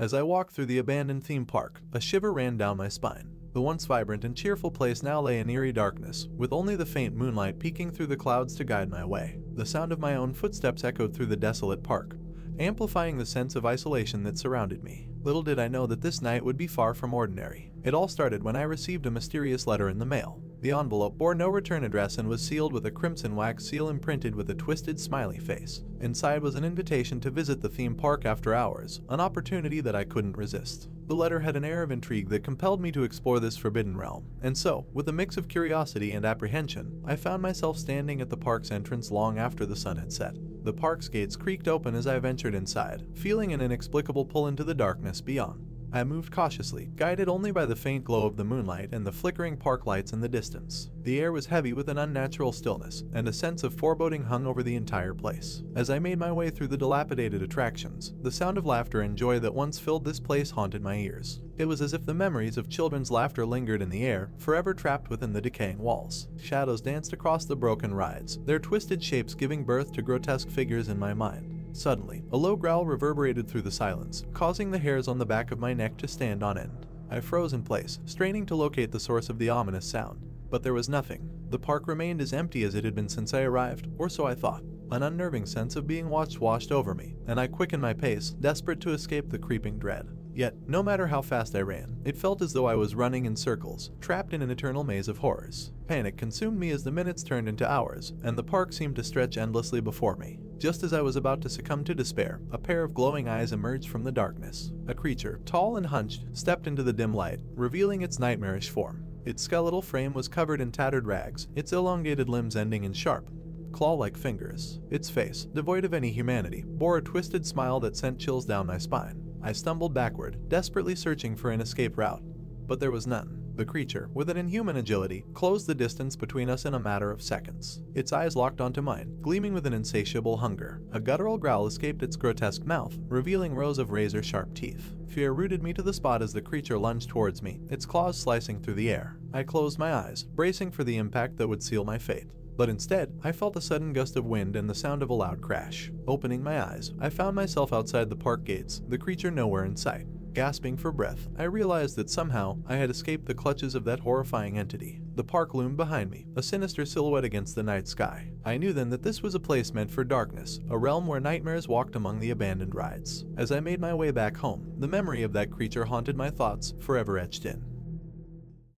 As I walked through the abandoned theme park, a shiver ran down my spine. The once vibrant and cheerful place now lay in eerie darkness, with only the faint moonlight peeking through the clouds to guide my way. The sound of my own footsteps echoed through the desolate park, amplifying the sense of isolation that surrounded me. Little did I know that this night would be far from ordinary. It all started when I received a mysterious letter in the mail. The envelope bore no return address and was sealed with a crimson wax seal imprinted with a twisted smiley face. Inside was an invitation to visit the theme park after hours, an opportunity that I couldn't resist. The letter had an air of intrigue that compelled me to explore this forbidden realm, and so, with a mix of curiosity and apprehension, I found myself standing at the park's entrance long after the sun had set. The park's gates creaked open as I ventured inside, feeling an inexplicable pull into the darkness beyond. I moved cautiously, guided only by the faint glow of the moonlight and the flickering park lights in the distance. The air was heavy with an unnatural stillness, and a sense of foreboding hung over the entire place. As I made my way through the dilapidated attractions, the sound of laughter and joy that once filled this place haunted my ears. It was as if the memories of children's laughter lingered in the air, forever trapped within the decaying walls. Shadows danced across the broken rides, their twisted shapes giving birth to grotesque figures in my mind. Suddenly, a low growl reverberated through the silence, causing the hairs on the back of my neck to stand on end. I froze in place, straining to locate the source of the ominous sound. But there was nothing. The park remained as empty as it had been since I arrived, or so I thought. An unnerving sense of being watched washed over me, and I quickened my pace, desperate to escape the creeping dread. Yet, no matter how fast I ran, it felt as though I was running in circles, trapped in an eternal maze of horrors. Panic consumed me as the minutes turned into hours, and the park seemed to stretch endlessly before me. Just as I was about to succumb to despair, a pair of glowing eyes emerged from the darkness. A creature, tall and hunched, stepped into the dim light, revealing its nightmarish form. Its skeletal frame was covered in tattered rags, its elongated limbs ending in sharp, claw-like fingers. Its face, devoid of any humanity, bore a twisted smile that sent chills down my spine. I stumbled backward, desperately searching for an escape route, but there was none. The creature, with an inhuman agility, closed the distance between us in a matter of seconds. Its eyes locked onto mine, gleaming with an insatiable hunger. A guttural growl escaped its grotesque mouth, revealing rows of razor-sharp teeth. Fear rooted me to the spot as the creature lunged towards me, its claws slicing through the air. I closed my eyes, bracing for the impact that would seal my fate. But instead, I felt a sudden gust of wind and the sound of a loud crash. Opening my eyes, I found myself outside the park gates, the creature nowhere in sight. Gasping for breath, I realized that somehow I had escaped the clutches of that horrifying entity. The park loomed behind me, a sinister silhouette against the night sky. I knew then that this was a place meant for darkness, a realm where nightmares walked among the abandoned rides. As I made my way back home, the memory of that creature haunted my thoughts, forever etched in.